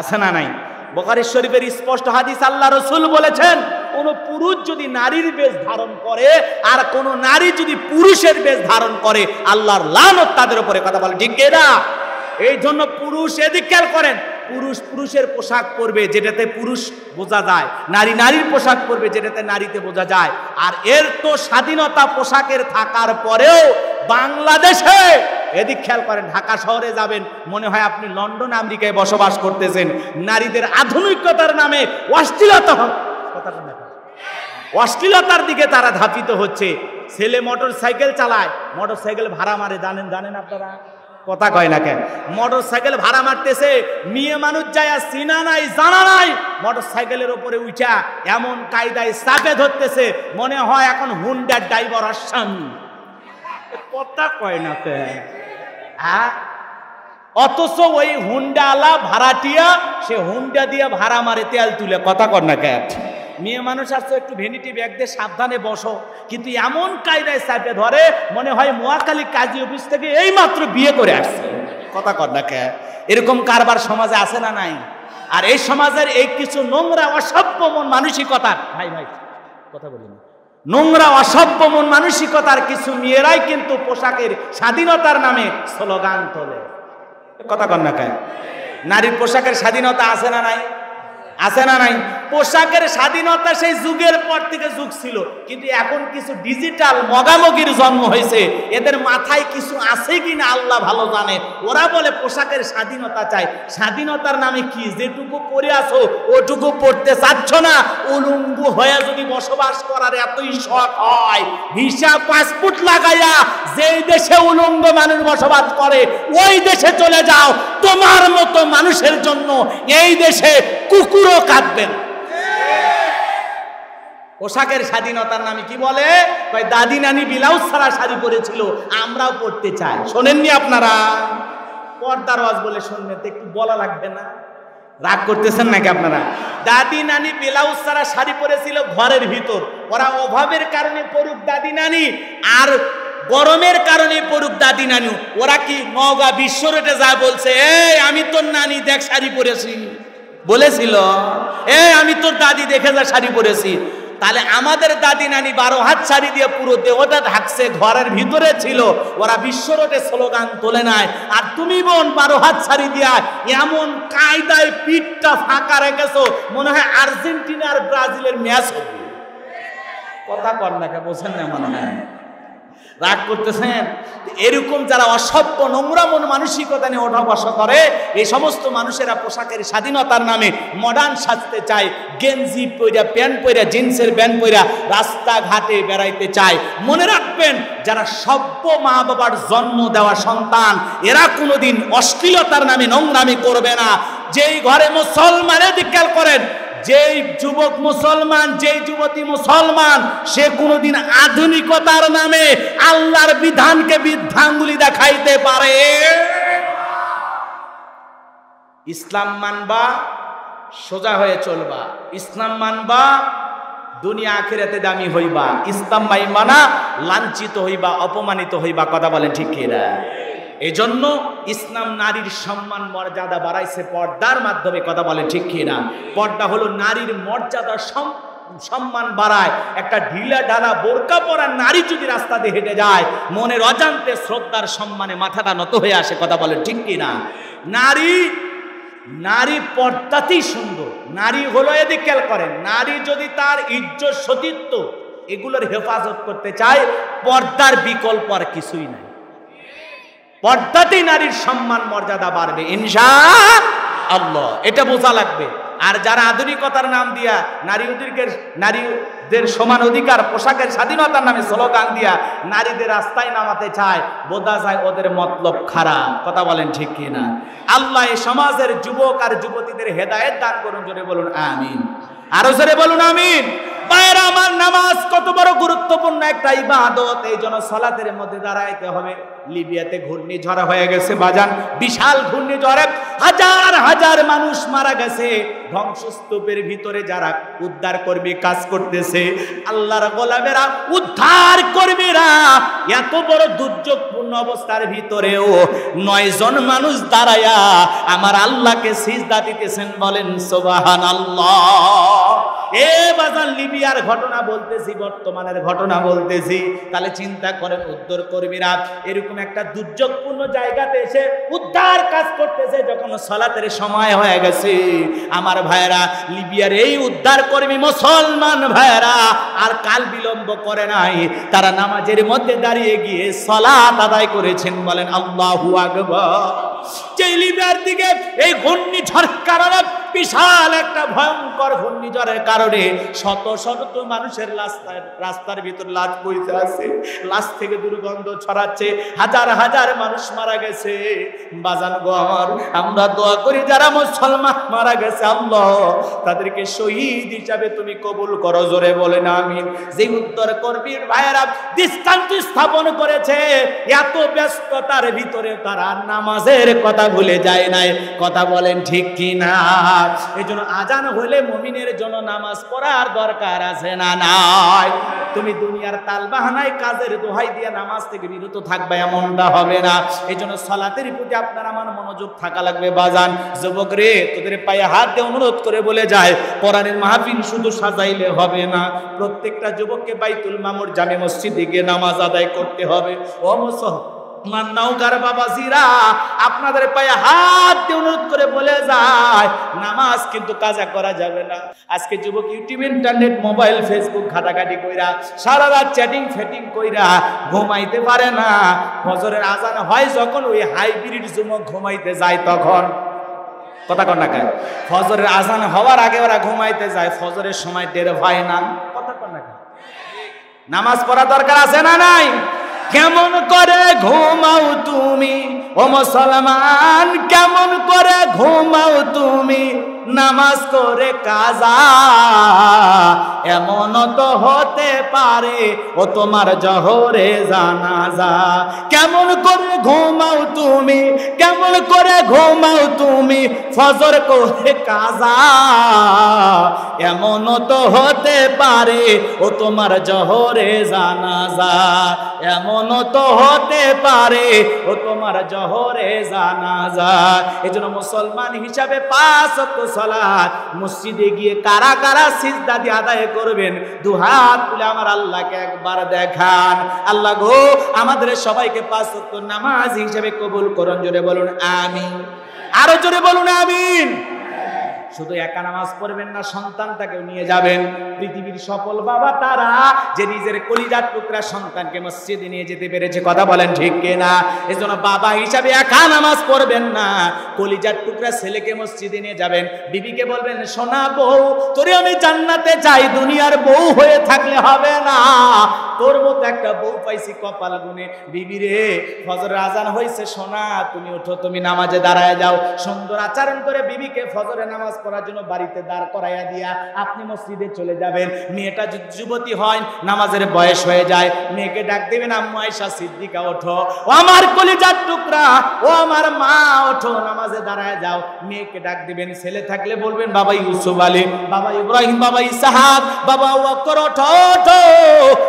আছে না নাই? বখারি শরীফের স্পষ্ট হাদিস আল্লাহ রসুল বলেছেন কোন পুরুষ যদি নারীর বেশ ধারণ করে, আর কোন নারী যদি পুরুষের বেশ ধারণ করে, আল্লাহর লানত তাদের উপরে কথা বলে। ঠিক না? এই জন্য পুরুষ এদিক খেয়াল করেন, পুরুষ পুরুষের পোশাক পরবে যেটাতে পুরুষ বোঝা যায়, নারী নারীর পোশাক পরবে যেটাতে নারীতে বোঝা যায়। আর এর তো স্বাধীনতা পোশাকের থাকার পরেও বাংলাদেশে, এদিক খেয়াল করেন, ঢাকা শহরে যাবেন, মনে হয় আপনি লন্ডন, আমেরিকায় বসবাস করতেছেন, নারীদের আধুনিকতার নামে অশ্লীলতা অশ্লীলতার দিকে তারা ধাপিত হচ্ছে। ছেলে মোটর সাইকেল চালায় মোটর সাইকেল ভাড়া মারে। জানেন জানেন আপনারা? কথা কয় না কেন? মোটর সাইকেল ভাড়া মারতেছে, মেয়ে মানুষ যায়, চিনা নাই, জানা নাই মোটর সাইকেলের ওপরে উঠা, এমন কায়দায় চাপে ধরতেছে, মনে হয় এখন হুন্ডার ড্রাইভার আসামি কথা কয় না কেন? হ্যাঁ? অথচ ওই হুন্ডালা ভাড়াটিয়া, সে হুন্ডা দিয়ে ভাড়া মারে, তেল তুলে। কথা কর না কেন? মেয়ে মানুষ আসছে, একটু ভেনিটি ব্যাগ দিয়ে সাবধানে বসো। কিন্তু এমন কায়দায় চাপে ধরে, মনে হয় মোয়াকালী কাজী অফিস থেকে এই মাত্র বিয়ে করে আসছে। কথা কর না এরকম কারবার সমাজে আছে না নাই? আর এই সমাজের এই কিছু নোংরা, অসভ্য মন মানসিকতা ভাই ভাই, কথা বলিনি নোংরা, অসভ্য মন মানসিকতার কিছু মেয়েরাই কিন্তু পোশাকের স্বাধীনতার নামে স্লোগান তোলে। কথা কর না কে? নারীর পোশাকের স্বাধীনতা আছে না নাই? আছে না নাই? পোশাকের স্বাধীনতা সেই যুগের পর থেকে যুগ ছিল। কিন্তু এখন কিছু ডিজিটাল মগামগির জন্ম হয়েছে। এদের মাথায় কিছু আছে কি না আল্লাহ ভালো জানে। ওরা বলে পোশাকের স্বাধীনতা চাই। স্বাধীনতার নামে কি? যেটুকু পরে আসো ওটুকু পড়তে চাচ্ছ না? উলুঙ্গ হয়ে যদি বসবাস করার এতই শখ হয়, ভিসা, পাসপোর্ট লাগাইয়া যেই দেশে উলঙ্গ মানুষ বসবাস করে, ওই দেশে চলে যাও। তোমার মতো মানুষের জন্য এই দেশে কুকুরও কাঁদবে না। পোশাকের স্বাধীনতার নামে কি বলে? ভাই দাদি নানি ব্লাউজ ছাড়া শাড়ি পরেছিল, আমরাও পড়তে চাই। শোনেননি আপনারা? পর্দার ওয়াজ বলে শুনবেন তো, একটু বলা লাগবে না? রাগ করতেছেন নাকি আপনারা? দাদি নানি ব্লাউজ ছাড়া শাড়ি পরেছিল ঘরের ভিতর। ওরা অভাবের কারণে পড়ুক দাদি নানি, আর গরমের কারণে পড়ুক দাদি নানি। ওরা কি নগা বিশ্ব রোডে যা বলছে, এই, আমি তোর নানি, দেখ শাড়ি পরেছি। বলেছিল এ আমি তোর দাদি, দেখে যা শাড়ি পরেছি। তাহলে আমাদের দাদি নানি বারো হাত শাড়ি দিয়ে পুরো দেহটা ঢাকছে, ঘরের ভিতরে ছিল। ওরা বিশ্ব রোডে স্লোগান তোলে নাই। আর তুমি বোন, বারো হাত শাড়ি দিয়া এমন কায়দায় পিঠটা ফাঁকা রেখেছো, মনে হয় আর্জেন্টিনা আর ব্রাজিলের ম্যাচ হবে। কথা কর না কে, বোঝেন না মনে হয়। রাগ করতেছেন? এরকম যারা অসভ্য, নোংরা মন মানসিকতা নিয়ে ওঠা বসা করে, এই সমস্ত মানুষেরা পোশাকের স্বাধীনতার নামে মডার্ন সাজতে চায়, গেঞ্জি পইরা, প্যান্ট পইরা, জিন্সের প্যান্ট পইরা রাস্তাঘাটে বেড়াইতে চায়। মনে রাখবেন, যারা সভ্য মা বাবার জন্ম দেওয়া সন্তান, এরা কোনোদিন অশ্লীলতার নামে নোংরামি করবে না। যেই ঘরে মুসলমানের দিকাল করেন যেই যুবক মুসলমান, যেই যুবতী মুসলমান, সে কোনোদিন আধুনিকতার নামে আল্লাহর বিধানকে বিধানগুলি দেখাইতে পারে। ইসলাম মানবা, সোজা হয়ে চলবা। ইসলাম মানবা, দুনিয়া আখেরাতে দামি হইবা। ইসলাম মাই মানা লাঞ্ছিত হইবা, অপমানিত হইবা, কথা বলেন ঠিক কিনা? এজন্য ইসলাম নারীর সম্মান মর্যাদা বাড়াইছে পর্দার মাধ্যমে, কথা বলে ঠিক কিনা? পর্দা হলো নারীর মর্যাদা সম্মান বাড়ায়। একটা ঢিলা ঢালা বোরকা পরা নারী যদি রাস্তা দিয়ে হেঁটে যায়, মনের অজান্তে শ্রদ্ধার সম্মানে মাথাটা নত হয়ে আসে, কথা বলে ঠিক কিনা? নারী নারী পর্দাতেই সুন্দর। নারী হলো এদিক খেয়াল করেন, নারী যদি তার ইজ্জত সতীত্ব, এগুলোর হেফাজত করতে চায়, পর্দার বিকল্প আর কিছুই নাই। পর্দাতেই নারীর সম্মান, মর্যাদা বাড়বে ইনশা আল্লাহ এটা বোঝা লাগবে। আর যারা আধুনিকতার নাম দিয়া নারী অধিকের নারীদের সমান অধিকার, পোশাকের স্বাধীনতার নামে স্লোগান দিয়া নারীদের রাস্তায় নামাতে চায়, বোঝা যায় ওদের মতলব খারাপ। কথা বলেন ঠিক কিনা? আল্লাহ এই সমাজের যুবক আর যুবতীদের হেদায়ত দান করুন, জোরে বলুন, আমিন। আরও জোরে বলুন, আমিন। পায়ের আমার নামাজ কত বড় গুরুত্বপূর্ণ একটা ইবাদত, এই জন্য সলাতের মধ্যে দাঁড়াইতে হবে। লিবিয়াতে ঘূর্ণিঝড় হয়ে গেছে বাজান। বিশাল ঘূর্ণিঝড়ে হাজার হাজার মানুষ মারা গেছে। ধ্বংসস্তূপের ভিতরে যারা উদ্ধার কর্মী কাজ করতেছে, আল্লাহর গোলামেরা উদ্ধার কর্মীরা এত বড় দুর্যোগপূর্ণ অবস্থার ভিতরেও নয় জন মানুষ দাঁড়ায়া আমার আল্লাহকে সিজদা দিতেছেন বলেন সোবাহান আল্লাহ এ বাজার লিবিয়ার ঘটনা বলতেছি, বর্তমানের ঘটনা বলতেছি। তাহলে চিন্তা করেন উদ্ধার কর্মীরা এরকম একটা দুর্যোগপূর্ণ জায়গাতে এসে উদ্ধার কাজ করতেছে, যখন সলাতের সময় হয়ে গেছে। আমার ভাইরা লিবিয়ার এই উদ্ধার কর্মী মুসলমান ভাইরা আর কাল বিলম্ব করে নাই। তারা নামাজের মধ্যে দাঁড়িয়ে গিয়ে সলাত আদায় করেছেন বলেন, আল্লাহু আকবার। যে লিবিয়ার দিকে এই ঘূর্ণিঝড় কারণে বিশাল একটা ভয়ঙ্কর ঘূর্ণিঝড়ের কারণে শত শত মানুষের রাস্তার ভিতর লাশ বইতে আছে। লাশ থেকে দুর্গন্ধ ছড়াচ্ছে। হাজার হাজার মানুষ মারা গেছে। বাজান গো আমার দোয়া করি যারা মুসলমান মারা গেছে, আল্লাহ তাদেরকে শহীদ হিসাবে তুমি কবুল করো, জোরে বলে না আমিন। যে উত্তর কর্মীর ভাইয়েরা দৃষ্টান্ত স্থাপন করেছে, এত ব্যস্ততার ভিতরে তারা নামাজের কথা ভুলে যায় নাই। কথা বলেন ঠিক কি না এই জন্য আজান হলে মমিনের জন্য নামাজ পড়ার দরকার আছে না নাই? তুমি দুনিয়ার তাল বাহানায় কাজের দোহাই দিয়ে নামাজ থেকে বিরত থাকবে এমনটা হবে না। এই জন্য সলাতের প্রতি আপনার আমার মনোযোগ থাকা লাগবে, বাজান। যুবক রে, তোদের পায়ে হাত দিয়ে অনুরোধ করে বলে যায়, কোরআনের মাহফিল শুধু সাজাইলে হবে না। প্রত্যেকটা যুবককে বাইতুল মামুর জামে মসজিদে গিয়ে নামাজ আদায় করতে হবে। ও মুসলমান নৌকার বাবাজিরা আপনাদের পায়ে হাত দিয়ে অনুরোধ করে বলে যায়, নামাজ কিন্তু কাজা করা যাবে না। আজকে যুবক ইউটিউব, ইন্টারনেট, মোবাইল, ফেসবুক ঘাটাঘাটি কইরা, সারা রাত চ্যাটিং ফেটিং কইরা ঘুমাইতে পারে না। ফজরের আজান হয় যখন ওই হাইব্রিড যুবক ঘুমাইতে যায় তখন। কথা কন না কেন? ফজরের আজান হওয়ার আগে ওরা ঘুমাইতে যায়, ফজরের সময় টের হয় না। কথা কন না কেন? নামাজ পড়া দরকার আছে না নাই? কেমন করে ঘুমাও তুমি? ও মুসলমান কেমন করে ঘুমাও তুমি? নামাজ করে কাজা। এমন তো হতে পারে, ও তোমার জহরে জানাজা। কেমন করে ঘুমাও তুমি, কেমন করে ঘুমাও তুমি, ফজর করে কাজা। এমন তো হতে পারে, ও তোমার জহরে জানাজা। এমন তো হতে পারে, ও তোমার জহরে জানাজা। এজন্য মুসলমান হিসাবে পাঁচ সালাত, মসজিদে গিয়ে কারা কারা সিজদা দিয়ে আদায় করবেন দুহাত তুলে আমার আল্লাহকে একবার দেখান। আল্লাহ গো, আমাদের সবাইকে পাঁচ নামাজ হিসেবে কবুল করুন, জোরে বলুন, আমিন। আরও জোরে বলুন, আমিন। শুধু একা নামাজ পড়বেন না সন্তানটাকে নিয়ে যাবেন। পৃথিবীর সকল বাবা তারা যে নিজের কলিজার টুকরা সন্তানকে মসজিদে নিয়ে যেতে পেরেছে, কথা বলেন ঠিক কিনা? এজন্য বাবা হিসাবে একা নামাজ পড়বেন না। কলিজার টুকরা ছেলেকে মসজিদে নিয়ে যাবেন। বিবিকে বলবেন, সোনা বউ, তোরে আমি জান্নাতে চাই দুনিয়ার বউ হয়ে থাকলে হবে না। তোর মতো একটা বউ পাইছি কপাল গুনে। বিবি রে ফজর আজান হয়েছে সোনা, তুমি ওঠো, তুমি নামাজে দাঁড়ায় যাও। সুন্দর আচরণ করে বিবিকে ফজরে নামাজ পড়ার জন্য বাড়িতে দাঁড় করাইয়া দিয়া আপনি মসজিদে চলে যাবেন। মেয়েটা যুবতী হয়, নামাজের বয়স হয়ে যায়, মেয়েকে ডাক দেবেন, আম্মু আয়সা সিদ্দিকা, ওঠো। ও আমার কলিজার টুকরা, ও আমার মা, ওঠো, নামাজে দাঁড়ায় যাও। মেয়েকে ডাক দিবেন, ছেলে থাকলে বলবেন, বাবা ইউসুফ আলী, বাবা ইব্রাহিম, বাবা ইসাহাক, বাবা ওয়াক্কর ওঠো ওঠো।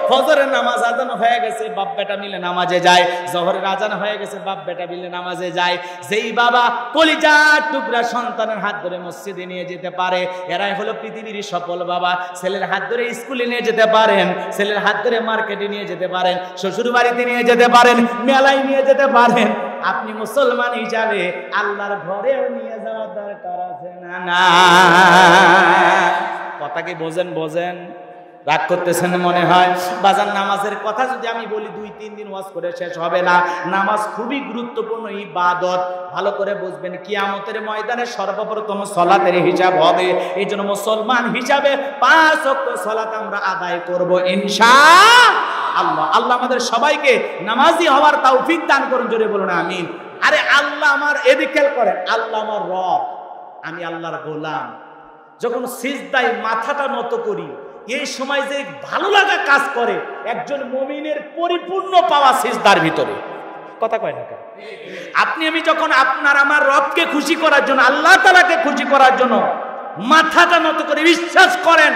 ফজরের নামাজ আজান হয়ে গেছে, বাপ বেটা মিলে নামাজে যায়। জহরের আজান হয়ে গেছে, বাপ বেটা মিলে নামাজে যায়। যেই বাবা কলিজার টুকরা সন্তানের হাত ধরে মসজিদে নিয়ে যেতে পারে। এরাই হলো পৃথিবীর সফল বাবা। ছেলের হাত ধরে স্কুলে নিয়ে যেতে পারেন। ছেলের হাত ধরে মার্কেটে নিয়ে যেতে পারেন। শ্বশুর বাড়িতে নিয়ে যেতে পারেন। মেলায় নিয়ে যেতে পারেন। আপনি মুসলমান হিসাবে আল্লাহর ঘরেও নিয়ে যাওয়া দরকার আছে না না? কথা কি বোঝেন বোঝেন? রাগ করতেছেন মনে হয়? বাজার নামাজের কথা যদি আমি বলি, দুই, তিন দিন ওয়াজ করে শেষ হবে না। নামাজ খুবই গুরুত্বপূর্ণ ইবাদত। ভালো করে বুঝবেন, কিয়ামতের ময়দানে সর্বপ্রথম সলাতের হিসাব হবে। এই জন্য মুসলমান হিসাবে পাঁচ অক্ট সলাত আমরা আদায় করব ইনশা আল্লাহ আল্লাহ আমাদের সবাইকে নামাজি হওয়ার তৌফিক দান করুন, জোরে বলুন, আমিন। আরে আল্লাহ আমার এদিকে করেন, আল্লাহ আমার রব। আমি আল্লাহর গোলাম। যখন সিজদায় মাথাটা নত করি এই সময় যে ভালো লাগা কাজ করে, একজন মমিনের পরিপূর্ণ পাওয়া সিজদার ভিতরে। কথা কয় না আপনি আমি যখন আপনার আমার রবকে খুশি করার জন্য, আল্লাহ তালাকে খুশি করার জন্য মাথাটা নত করে বিশ্বাস করেন,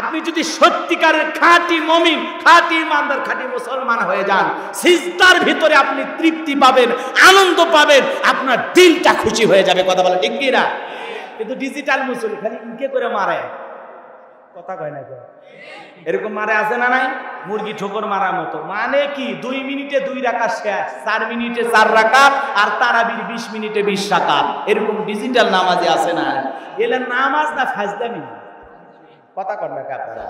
আপনি যদি সত্যিকারের খাঁটি মমিন, খাঁটি ইমানদার, খাঁটি মুসলমান হয়ে যান, সিজদার ভিতরে আপনি তৃপ্তি পাবেন, আনন্দ পাবেন, আপনার দিলটা খুশি হয়ে যাবে। কথা বলে ঠিক না কিন্তু ডিজিটাল মুসলিম খালি ইনকে করে মারে কথা কয় না এরকম মারে আছে না নাই? মুরগি ঠোকর মারার মতো। মানে কি? দুই মিনিটে দুই রাখা শেষ, চার মিনিটে চার রাখা আর তারাবির বিশ মিনিটে বিশ রাখা এরকম ডিজিটাল নামাজে আছে না? এলে নামাজ না ফাজদামি কথা কর না আপনারা?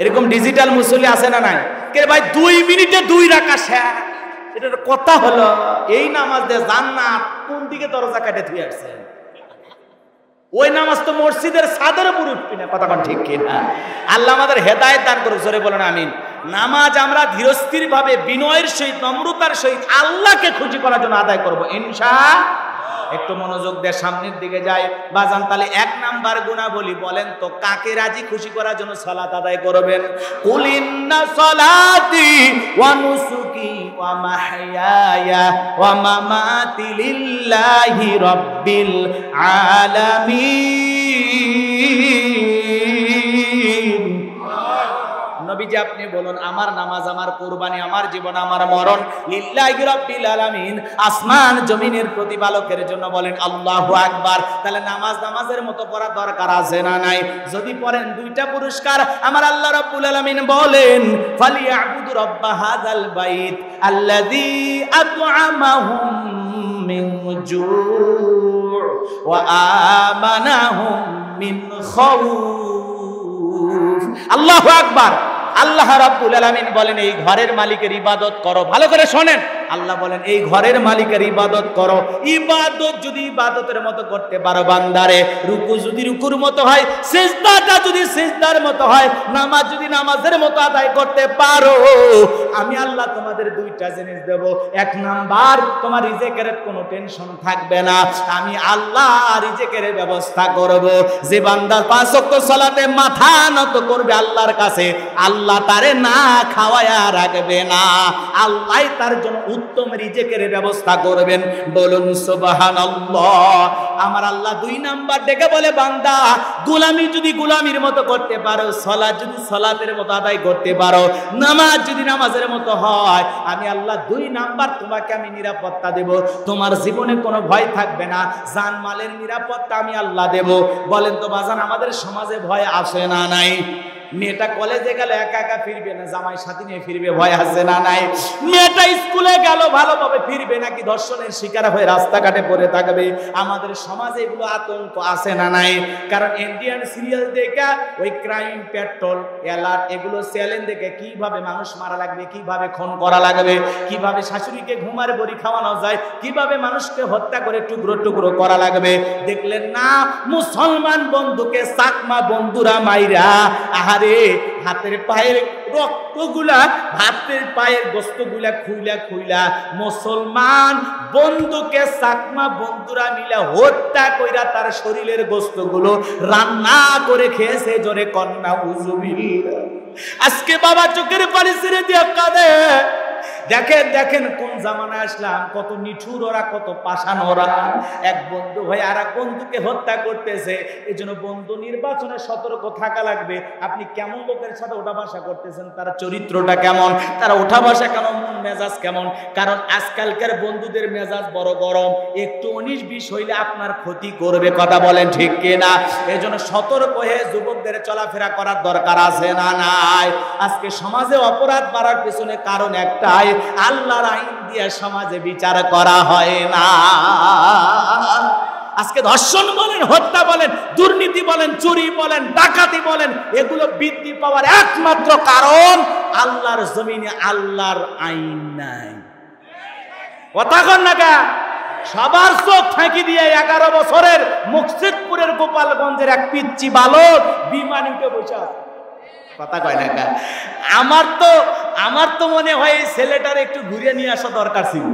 এরকম ডিজিটাল মুসলি আছে না নাই? কে ভাই, দুই মিনিটে দুই রাখা শেষ। এটার কথা হলো, এই নামাজ দিয়ে জান্নাত কোন দিকে দরজা কাটে ধুয়ে আসছেন ওই নামাজ তো মসজিদের সাদের উপর উঠবি না, কথা ঠিক কিনা? আল্লাহ আমাদের হেদায়ত দান করুক, জোরে বলেন আমিন। নামাজ আমরা ধীরস্থির ভাবে বিনয়ের সহিত, নম্রতার সহিত আল্লাহকে খুশি করার জন্য আদায় করব, ইনশা একটু মনোযোগ দেয় সামনের দিকে যাই। বাজান, তাহলে এক নাম্বার গুণা বলি বলেন তো, কাকে রাজি খুশি করার জন্য সালাত আদায় করবেন? কুলিন্না সালাতি ওয়া নুসুকি ওয়া মাহইয়ায়া ওয়া মামাতি লিল্লাহি রাব্বিল আলামিন। নবীজি আপনি বলুন, আমার নামাজ, আমার কোরবানি, আমার জীবন, আমার মরণ, লিল্লাহি রাব্বিল আলামিন, আসমান জমিনের প্রতিপালকের জন্য বলেন, আল্লাহু আকবার। তাহলে নামাজ নামাজের মতো পড়া দরকার আছে না নাই? যদি পড়েন দুইটা পুরস্কার, আমার আল্লাহ রাব্বুল আলামিন বলেন, ফালিয়াবুদু রাব্ব হাযাল বাইত আল্লাযী আত'আমাহুম মিন জু' ওয়া আকবার। আল্লাহ রাব্বুল আলামিন বলেন এই ঘরের মালিকের ইবাদত করো। ভালো করে শোনেন। আল্লাহ বলেন, এই ঘরের মালিকের ইবাদত করো। ইবাদত যদি ইবাদতের মতো করতে পারো বান্দারে, রুকু যদি রুকুর মতো হয়, সিজদাটা যদি সিজদার মতো হয়, নামাজ যদি নামাজের মতো আদায় করতে পারো। আমি আল্লাহ তোমাদের দুইটা জিনিস দেব। এক নাম্বার, তোমার রিজেকের কোনো টেনশন থাকবে না। আমি আল্লাহ রিজেকের ব্যবস্থা করব। যে বান্দা পাঁচ ওয়াক্ত সালাতে মাথা নত করবে আল্লাহর কাছে, আল্লাহ তারে না খাওয়ায়া রাখবে না। আল্লাহ তার জন্য উত্তম রিজেকের ব্যবস্থা করবেন। বলুন, সুবহানাল্লাহ। আমার আল্লাহ দুই নাম্বার ডেকে বলে, বান্দা, গোলামি যদি গোলামির মতো করতে পারো, সলাৎ যদি সলাতের মতো আদায় করতে পারো, নামাজ যদি নামাজের মতো হয়, আমি আল্লাহ দুই নাম্বার তোমাকে আমি নিরাপত্তা দেব। তোমার জীবনে কোনো ভয় থাকবে না জানমালের নিরাপত্তা আমি আল্লাহ দেব। বলেন তো, বাজান, আমাদের সমাজে ভয় আসে না নাই? মেয়েটা কলেজে গেল, একা একা ফিরবে না, জামাই সাথী নিয়ে ফিরবে, ভয় আছে না নাই? মেয়েটা স্কুলে গেল, ভালোভাবে ফিরবে নাকি ধর্ষণের শিকার হয়ে রাস্তাঘাটে পড়ে থাকবে? আমাদের সমাজে এগুলো আতঙ্ক আছে না নাই? কারণ ইন্ডিয়ান সিরিয়াল দেখে ওই ক্রাইম পেট্রোল অ্যালার্ট এগুলো চ্যালেঞ্জ দেখে কীভাবে মানুষ মারা লাগবে, কীভাবে খুন করা লাগবে, কীভাবে শাশুড়িকে ঘুমার বড়ি খাওয়ানো যায়, কীভাবে মানুষকে হত্যা করে টুকরো টুকরো করা লাগবে? দেখলেন না, মুসলমান বন্ধুকে সাকমা বন্ধুরা মাইরা আহার আরে হাতের পায়ের রক্তগুলা হাতের পায়ের গোস্তগুলা খুইলা খুইলা মুসলমান বন্ধুকে চাকমা বন্ধুরা মিলা হত্যা কইরা তার শরীরের গোস্তগুলো রান্না করে খেয়েছে জোরে কন্যা উজুবিল আজকে বাবা চোখের পানি ছেড়ে দিয়ে কাঁদে। দেখেন দেখেন কোন জামানায় আসলাম, কত নিঠুর ওরা, কত পাশান ওরা। এক বন্ধু হয়ে আর এক বন্ধুকে হত্যা করতেছে এই জন্য বন্ধু নির্বাচনে সতর্ক থাকা লাগবে। আপনি কেমন লোকের সাথে ওঠা বসা করতেছেন? তার চরিত্রটা কেমন? তারা ওঠা বসা কেমন? মন মেজাজ কেমন? কারণ আজকালকার বন্ধুদের মেজাজ বড় গরম। একটু উনিশ বিশ হইলে আপনার ক্ষতি করবে, কথা বলেন ঠিক কিনা? এই জন্য সতর্ক হয়ে যুবকদের চলাফেরা করার দরকার আছে না নাই? আজকে সমাজে অপরাধ বাড়ার পিছনে কারণ একটাই আল্লাহর আইন দিয়ে সমাজে বিচার করা হয় না। আজকে ধর্ষণ বলেন, হত্যা বলেন, দুর্নীতি বলেন, চুরি বলেন, ডাকাতি বলেন, এগুলো বৃদ্ধি পাওয়ার একমাত্র কারণ আল্লাহর জমিনে আল্লাহর আইন নাই। কথা কন না সবার চোখ ফাঁকি দিয়ে এগারো বছরের মুকসিদপুরের গোপালগঞ্জের এক পিচ্ছি বালক বিমান উঠে বসে আছে। কথা কয় না আমার তো আমার তো মনে হয় এই ছেলেটার একটু ঘুরিয়ে নিয়ে আসা দরকার ছিল।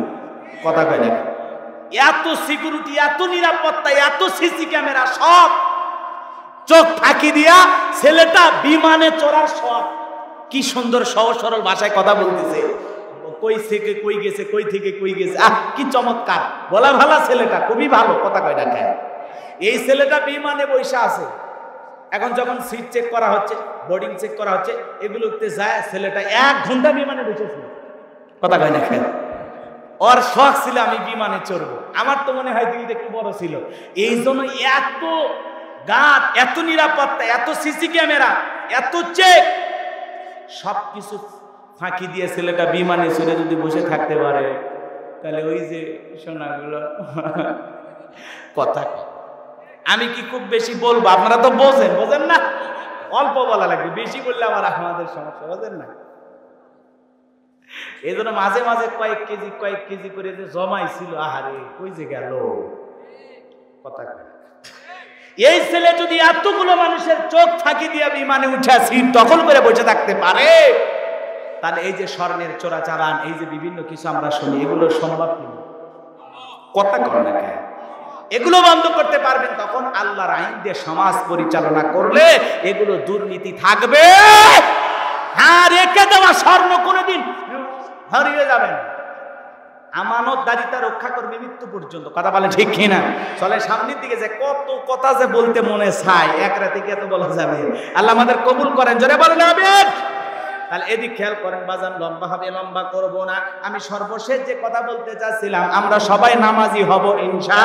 কথা কয় না এত সিকিউরিটি এত নিরাপত্তা, এত সিসি ক্যামেরা সব চোখ ফাঁকি দিয়া ছেলেটা বিমানে চড়ার সব কি সুন্দর, সহজ, সরল ভাষায় কথা বলতেছে। কই থেকে কই গেছে, কই থেকে কই গেছে? আহ, কি চমৎকার। বলা ভালা ছেলেটা, খুবই ভালো, কথা কয় না এই ছেলেটা বিমানে বৈশা আছে। এখন যখন সিট চেক করা হচ্ছে বোর্ডিং চেক করা হচ্ছে এগুলোতে যায় ছেলেটা এক ঘণ্টা বিমানে বসেছিল কথা কয় না খায়। ওর শখ ছিল আমি বিমানে চড়বো। আমার তো মনে হয় দিলটা একটু বড় ছিল। এই জন্য এত গাছ এত নিরাপত্তা এত সিসি ক্যামেরা এত চেক সব কিছু ফাঁকি দিয়ে ছেলেটা বিমানে চড়ে যদি বসে থাকতে পারে তাহলে ওই যে সোনাগুলো কথা কয়। আমি কি খুব বেশি বলব? আপনারা তো বোঝেন বোঝেন না? অল্প বলা লাগবে, বেশি বললে আমার আমাদের সমস্যা, বোঝেন না? এই জন্য মাঝে মাঝে কয়েক কেজি কয়েক কেজি করে যে জমাইছিল, আহারে, কই যে গেল? কথা এই ছেলে যদি এতগুলো মানুষের চোখ ফাঁকি দিয়ে বিমানে উঠে সিট দখল করে বসে থাকতে পারে? তাহলে এই যে স্বর্ণের চোরাচালান, এই যে বিভিন্ন কিছু আমরা শুনি, এগুলো সম্ভব কথা কর না কেন? এগুলো বন্ধ করতে পারবেন, তখন আল্লাহর আইন দিয়ে সমাজ পরিচালনা করলে এগুলো দুর্নীতি থাকবে। হ্যাঁ রেখে দেওয়া স্বর্ণ কোনোদিন হারিয়ে যাবেন আমানত দারিতা রক্ষা করবে মৃত্যু পর্যন্ত। কথা বলে ঠিক কিনা? চলে সামনের দিকে যে কত কথা যে বলতে মনে চায়, এক রাতে কি এত বলা যাবে। আল্লাহ আমাদের কবুল করেন। জোরে বলেন, আমিন। তাহলে এদিক খেয়াল করেন, বাজান লম্বা হবে, লম্বা করব না। আমি সর্বশেষ যে কথা বলতে চাচ্ছিলাম, আমরা সবাই নামাজি হব, ইনশা